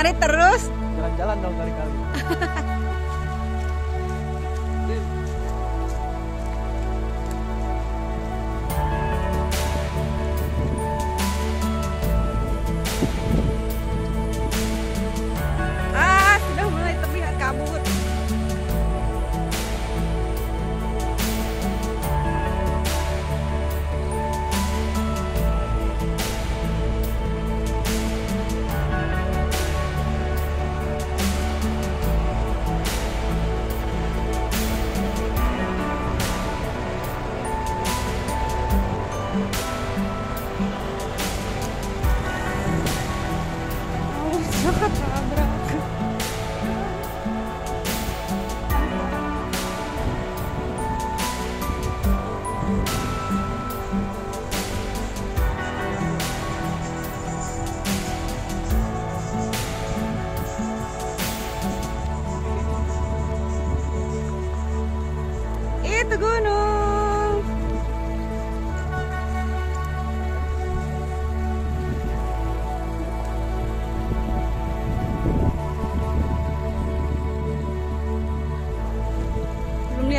Ngeri terus. Jalan-jalan dong kali-kali.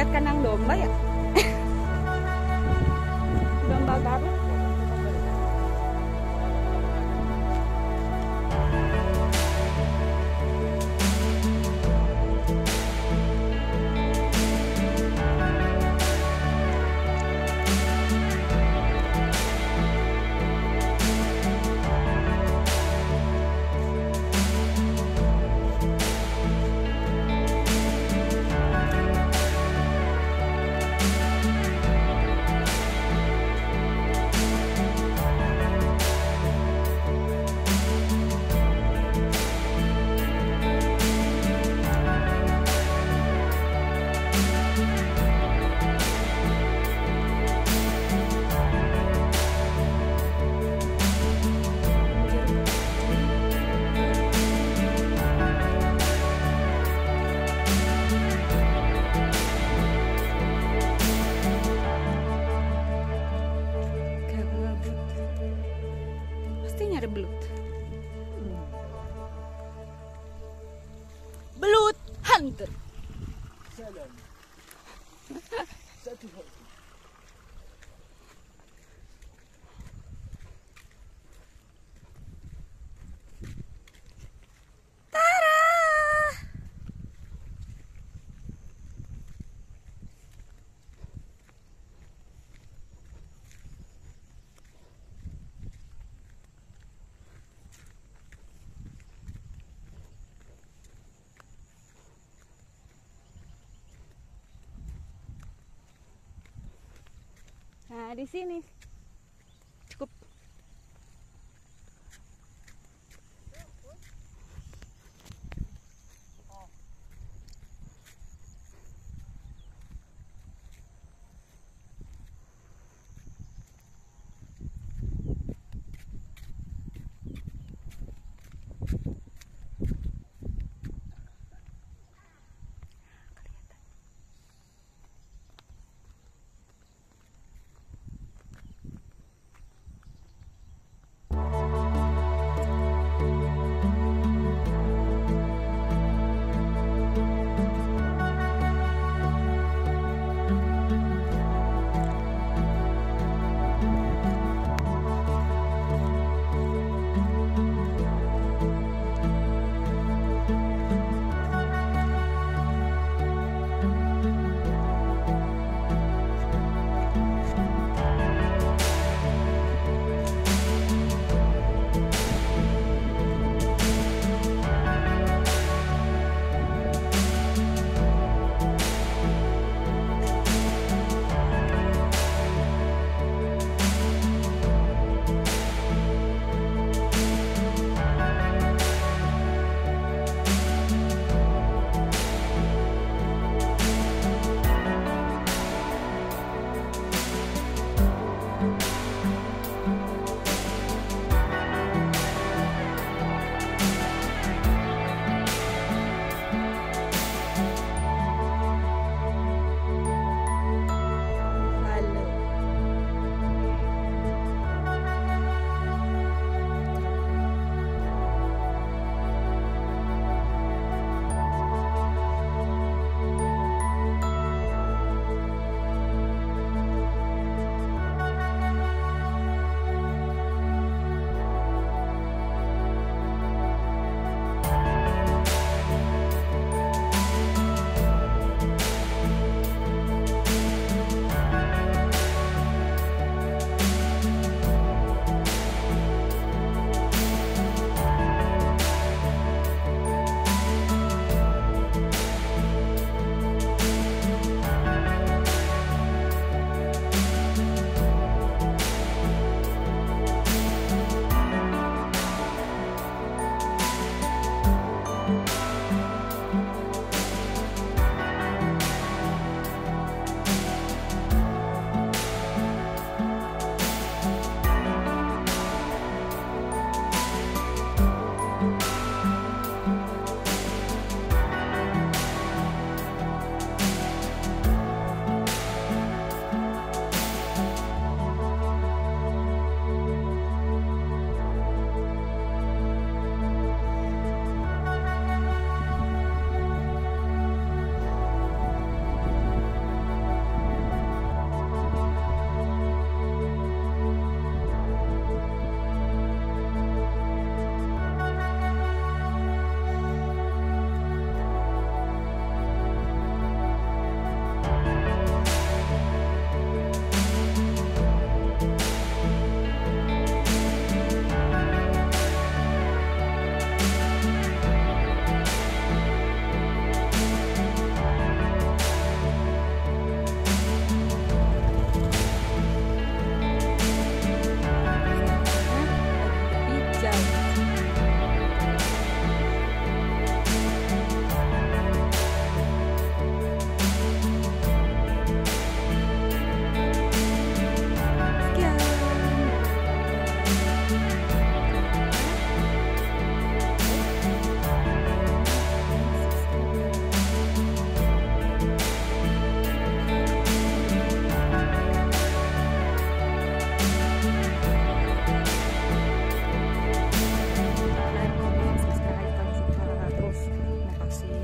Paakyat ka ng lomba ya. Nah, di sini.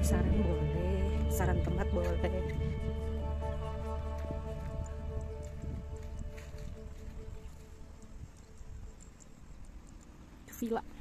saran boleh saran tempat boleh. Villa.